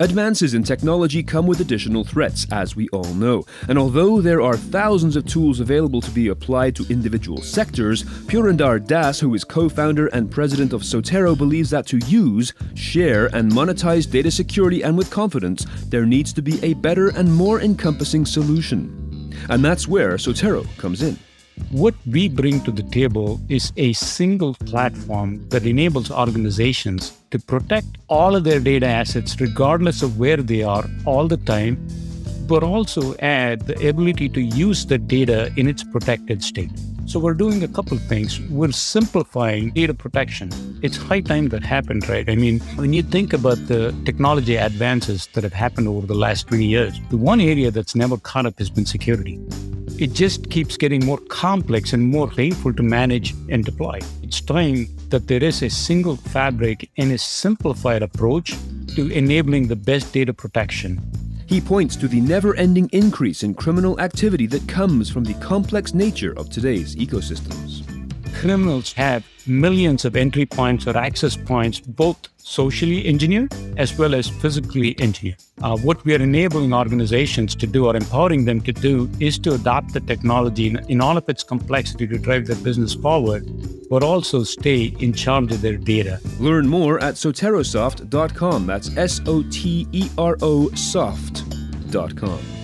Advances in technology come with additional threats, as we all know. And although there are thousands of tools available to be applied to individual sectors, Purandar Das, who is co founder and president of Sotero, believes that to use, share, and monetize data security and with confidence, there needs to be a better and more encompassing solution. And that's where Sotero comes in. What we bring to the table is a single platform that enables organizations to protect all of their data assets, regardless of where they are, all the time, but also add the ability to use the data in its protected state. So we're doing a couple things. We're simplifying data protection. It's high time that happened, right? I mean, when you think about the technology advances that have happened over the last 20 years, the one area that's never caught up has been security it just keeps getting more complex and more painful to manage and deploy. It's time that there is a single fabric and a simplified approach to enabling the best data protection. He points to the never ending increase in criminal activity that comes from the complex nature of today's ecosystems. Criminals have millions of entry points or access points, both socially engineered as well as physically engineered. Uh, what we are enabling organizations to do or empowering them to do is to adopt the technology in, in all of its complexity to drive their business forward, but also stay in charge of their data. Learn more at soterosoft.com. That's S O T E R O soft.com.